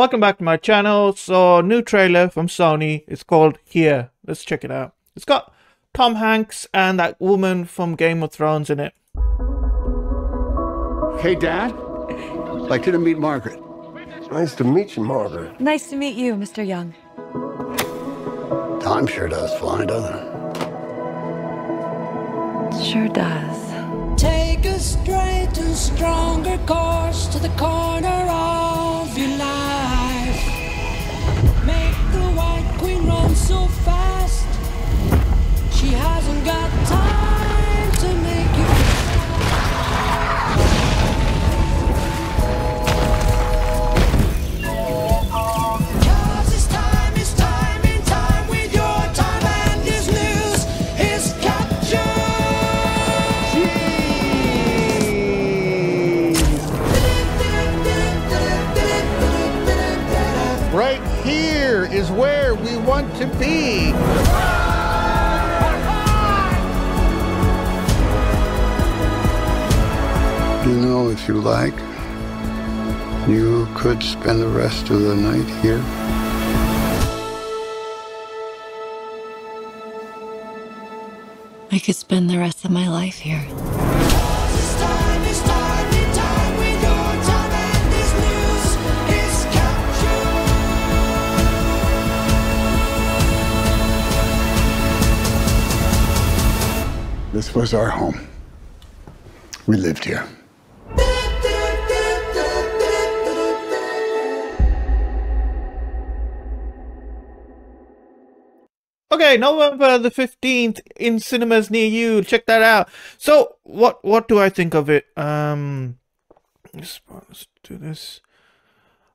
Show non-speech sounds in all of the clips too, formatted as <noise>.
Welcome back to my channel. So, new trailer from Sony. It's called Here. Let's check it out. It's got Tom Hanks and that woman from Game of Thrones in it. Hey, Dad. Like to meet Margaret. Nice to meet you, Margaret. Nice to meet you, Mr. Young. Time sure does fly, doesn't it? Sure does. Take a straight and stronger course to the corner of want to be. You know, if you like, you could spend the rest of the night here. I could spend the rest of my life here. This was our home. We lived here. Okay, November the 15th in cinemas near you. Check that out. So, what what do I think of it? Um let's, let's do this.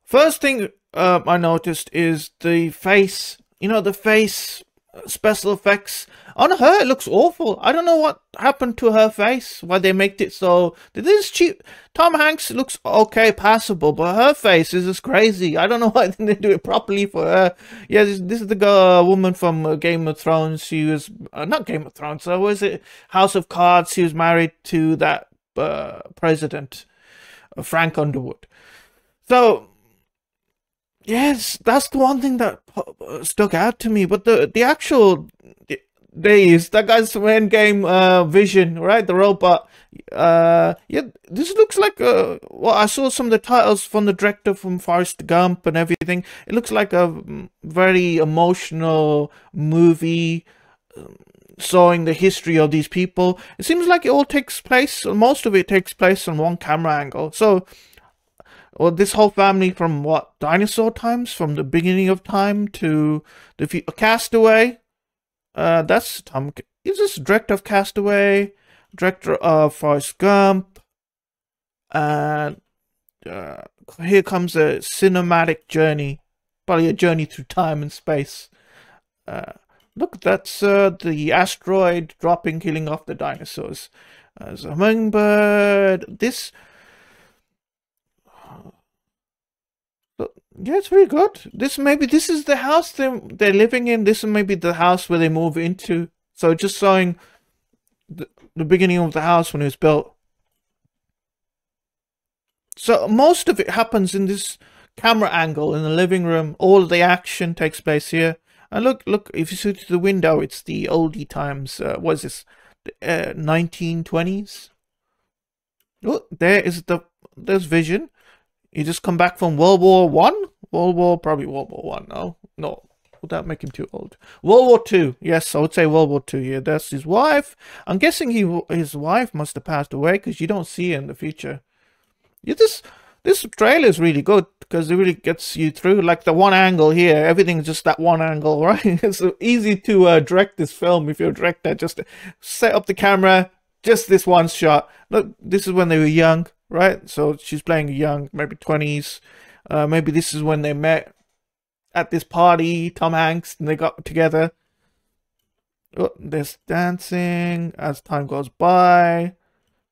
First thing uh, I noticed is the face. You know, the face special effects on her it looks awful. I don't know what happened to her face. Why they made it so this is cheap. Tom Hanks looks okay, passable, but her face is just crazy. I don't know <laughs> why they didn't do it properly for her. Yeah, this, this is the girl, woman from uh, Game of Thrones. She was uh, not Game of Thrones. So was it House of Cards? She was married to that uh, president, uh, Frank Underwood. So Yes, that's the one thing that uh, stuck out to me. But the the actual days, that guy's Endgame uh, Vision, right? The robot. Uh, yeah, this looks like uh, well, I saw some of the titles from the director from Forrest Gump and everything. It looks like a mm, very emotional movie. Um, showing the history of these people. It seems like it all takes place, most of it takes place on one camera angle. So well, this whole family from what dinosaur times, from the beginning of time to the fe- Castaway. Uh, that's Tom. Is this director of Castaway, director of Forrest Gump, and uh, here comes a cinematic journey, probably a journey through time and space. Uh, look, that's uh, the asteroid dropping, killing off the dinosaurs. As a hummingbird, this Yeah, it's very good. This maybe this is the house they're they're living in. This is maybe the house where they move into. So just showing the, the beginning of the house when it was built. So most of it happens in this camera angle in the living room. All the action takes place here. And look, look, if you see to the window, it's the oldie times. Uh, what is this? Uh, 1920s. Oh, there is the there's Vision. You just come back from World War One, World War probably World War One. No, no, would that make him too old? World War Two. Yes, I would say World War Two. Yeah, that's his wife. I'm guessing he his wife must have passed away because you don't see her in the future. Yeah, this this trailer is really good because it really gets you through. Like the one angle here, everything's just that one angle, <laughs> right? it's easy to uh, direct this film if you're a director. Just set up the camera, just this one shot. Look, this is when they were young right? So she's playing young, maybe 20s. Uh, maybe this is when they met at this party, Tom Hanks, and they got together. Oh, there's dancing as time goes by.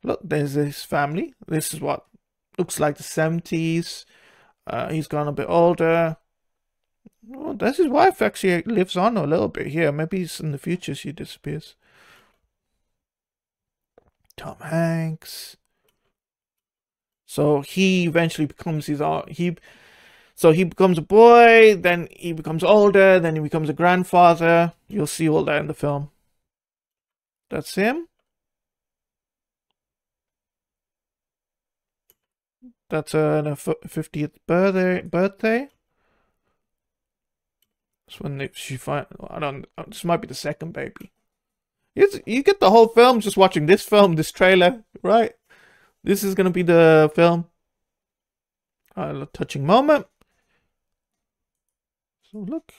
Look, there's this family. This is what looks like the 70s. Uh, he's gone a bit older. Oh, that's his wife actually lives on a little bit here. Maybe in the future she disappears. Tom Hanks. So he eventually becomes his. He So he becomes a boy, then he becomes older, then he becomes a grandfather. You'll see all that in the film. That's him. That's uh, a 50th birthday. Birthday. That's when they, she find. I don't. This might be the second baby. It's, you get the whole film just watching this film, this trailer, right? This is gonna be the film. A touching moment. So look.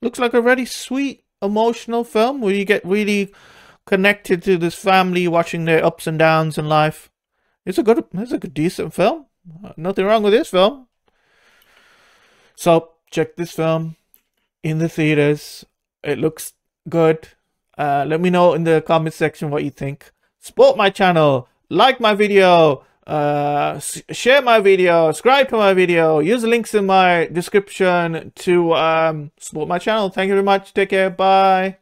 Looks like a very sweet, emotional film where you get really connected to this family watching their ups and downs in life. It's a good, it's a good, decent film. Nothing wrong with this film. So check this film in the theaters. It looks good. Uh, let me know in the comment section what you think. Support my channel, like my video, uh, share my video, subscribe to my video, use the links in my description to um, support my channel. Thank you very much. Take care. Bye.